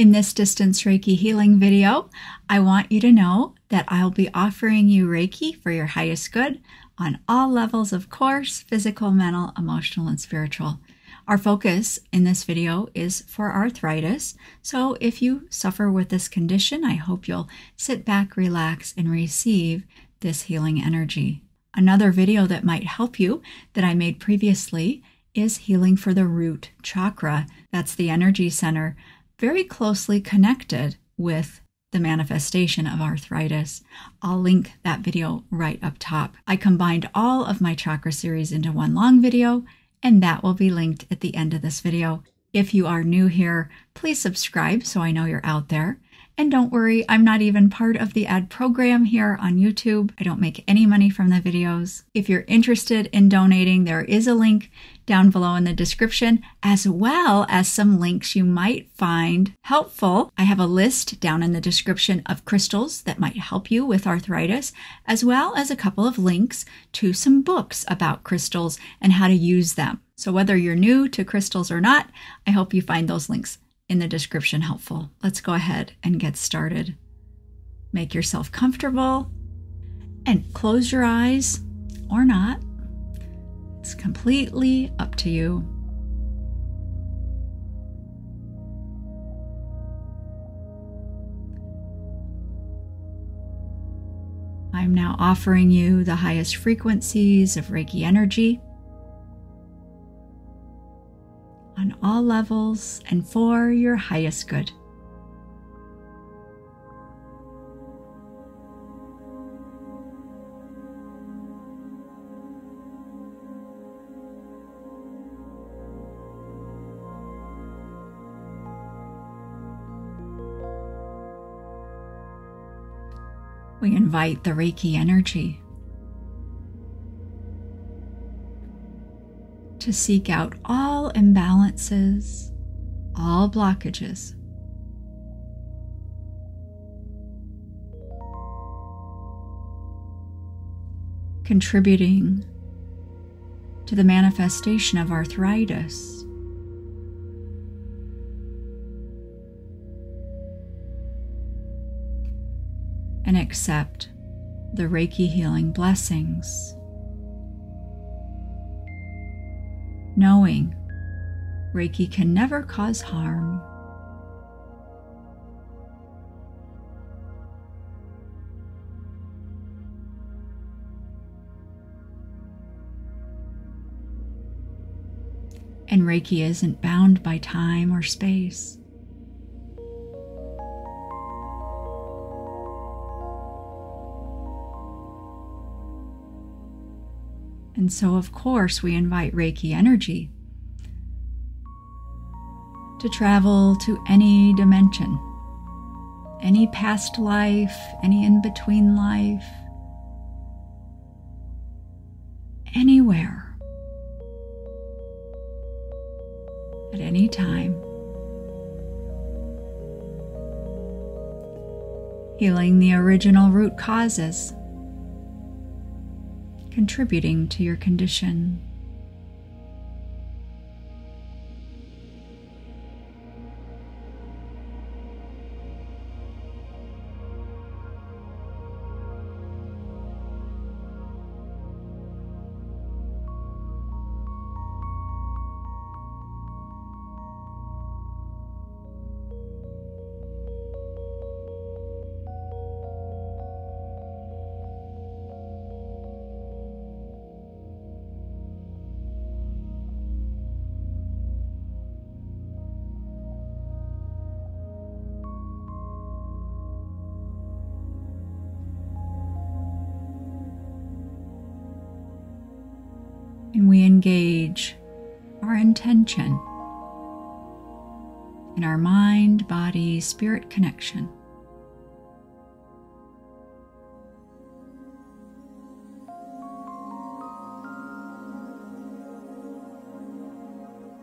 In this distance Reiki healing video, I want you to know that I'll be offering you Reiki for your highest good on all levels of course physical, mental, emotional, and spiritual. Our focus in this video is for arthritis. So if you suffer with this condition, I hope you'll sit back, relax, and receive this healing energy. Another video that might help you that I made previously is healing for the root chakra. That's the energy center very closely connected with the manifestation of arthritis. I'll link that video right up top. I combined all of my chakra series into one long video, and that will be linked at the end of this video. If you are new here, please subscribe so I know you're out there. And don't worry, I'm not even part of the ad program here on YouTube. I don't make any money from the videos. If you're interested in donating, there is a link down below in the description, as well as some links you might find helpful. I have a list down in the description of crystals that might help you with arthritis, as well as a couple of links to some books about crystals and how to use them. So, whether you're new to crystals or not, I hope you find those links in the description helpful. Let's go ahead and get started. Make yourself comfortable and close your eyes or not. It's completely up to you. I'm now offering you the highest frequencies of Reiki energy all levels and for your highest good. We invite the Reiki energy to seek out all imbalances, all blockages. Contributing to the manifestation of arthritis. And accept the Reiki healing blessings. Knowing Reiki can never cause harm. And Reiki isn't bound by time or space. And so, of course, we invite Reiki energy to travel to any dimension, any past life, any in between life, anywhere, at any time. Healing the original root causes contributing to your condition. We engage our intention in our mind, body, spirit connection.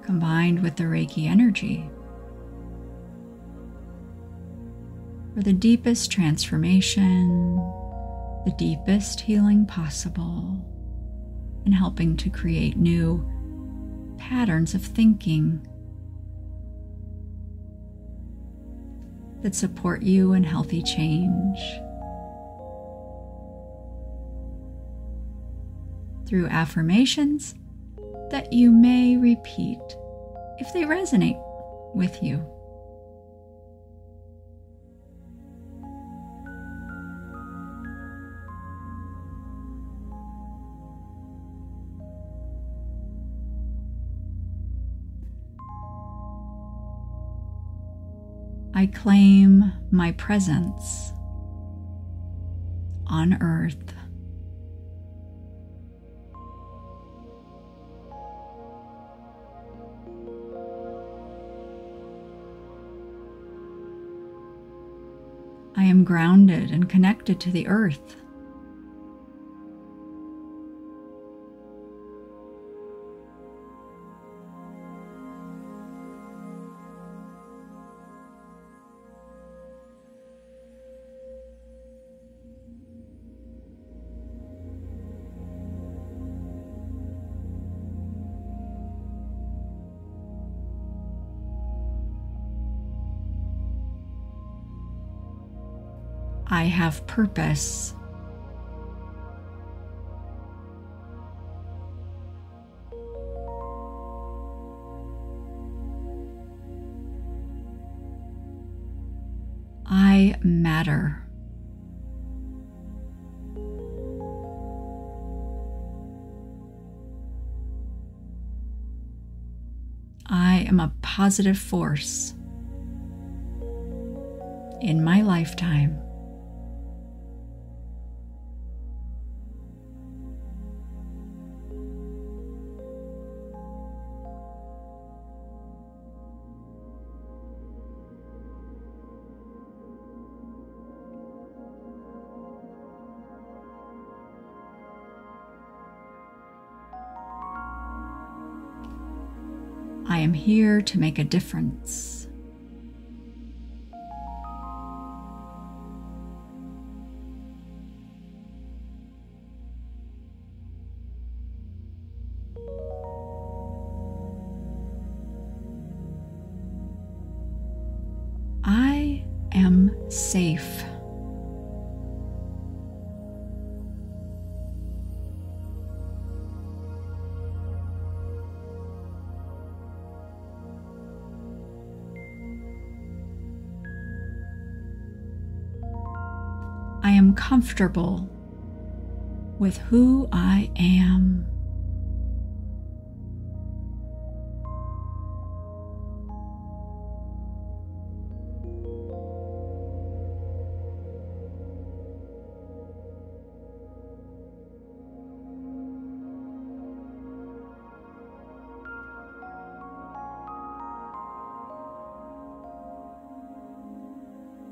Combined with the Reiki energy for the deepest transformation, the deepest healing possible and helping to create new patterns of thinking, that support you in healthy change. Through affirmations that you may repeat if they resonate with you. I claim my presence on earth. I am grounded and connected to the earth. Have purpose. I matter. I am a positive force in my lifetime. I am here to make a difference. I am safe. Comfortable with who I am.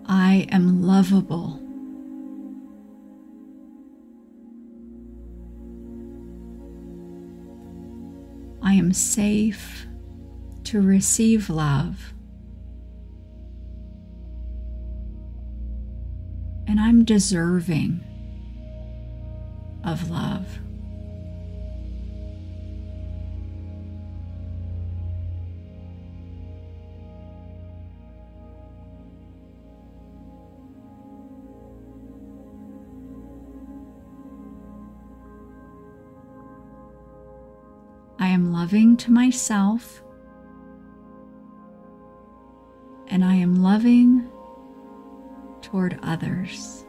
I am lovable. Am safe to receive love. And I'm deserving of love. Loving to myself and I am loving toward others.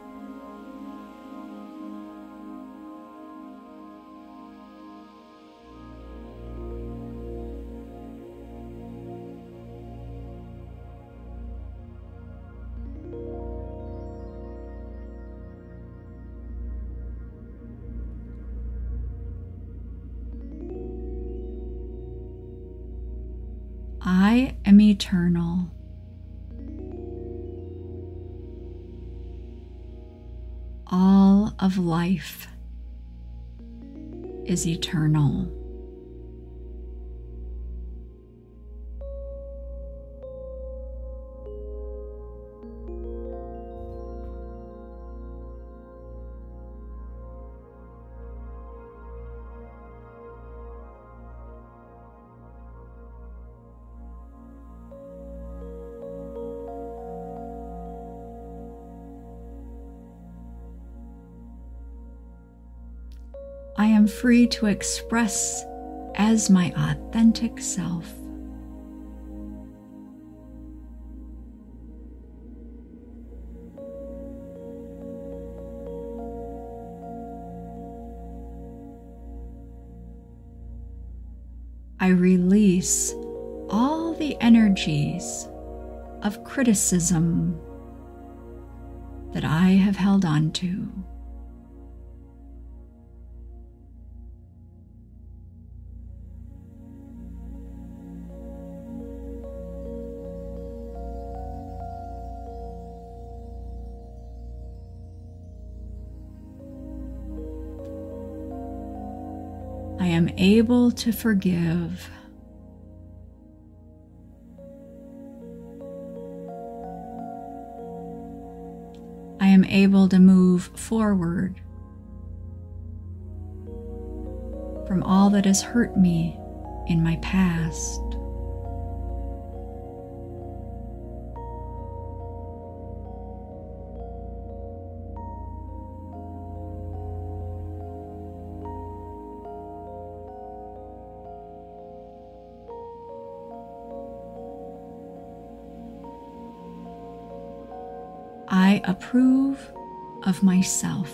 All of life is eternal. Free to express as my authentic self. I release all the energies of criticism that I have held on to. Am able to forgive. I am able to move forward from all that has hurt me in my past. Approve of myself.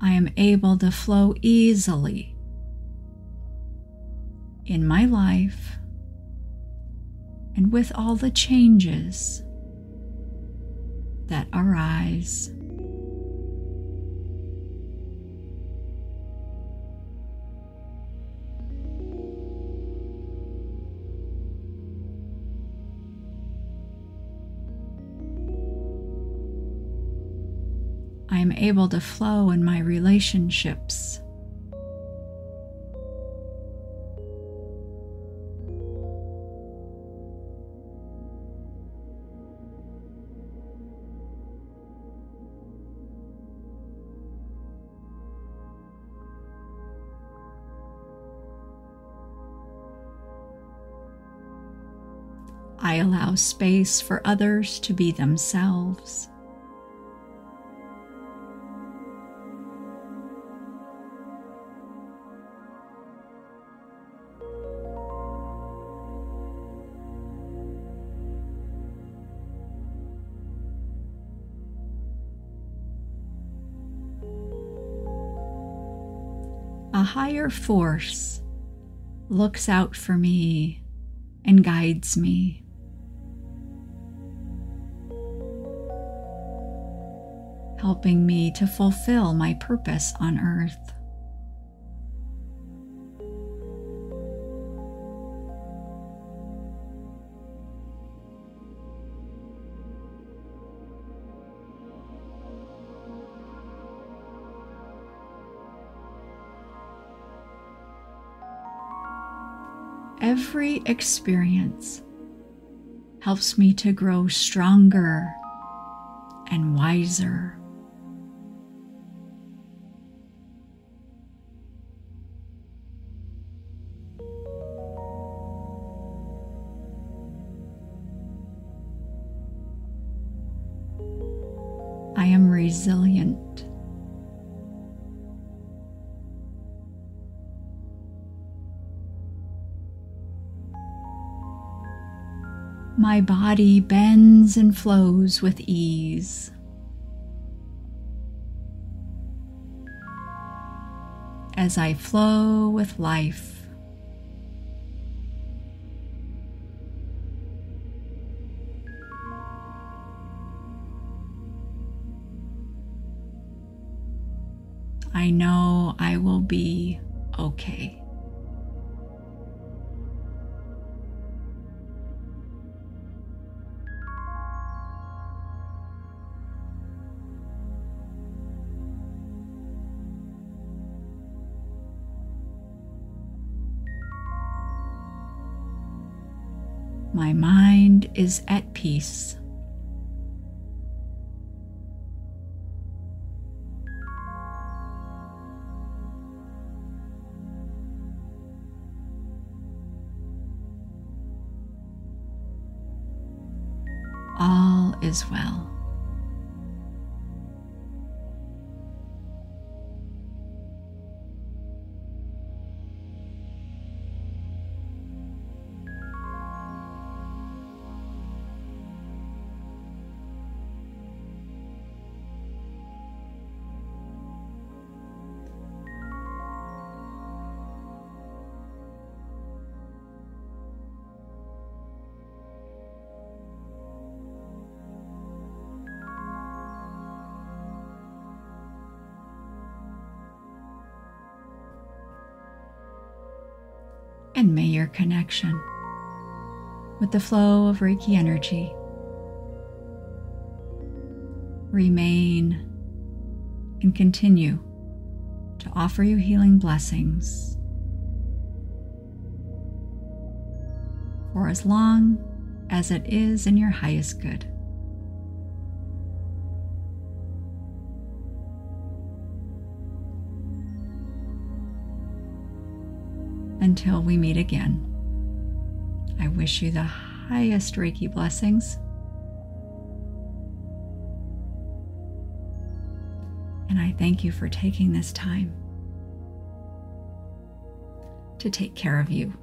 I am able to flow easily in my life with all the changes that arise. I am able to flow in my relationships. I allow space for others to be themselves. A higher force looks out for me and guides me. Helping me to fulfill my purpose on earth. Every experience helps me to grow stronger and wiser. My body bends and flows with ease. As I flow with life. I know I will be okay. My mind is at peace. All is well. And may your connection with the flow of Reiki energy remain and continue to offer you healing blessings for as long as it is in your highest good. Until we meet again, I wish you the highest Reiki blessings. And I thank you for taking this time to take care of you.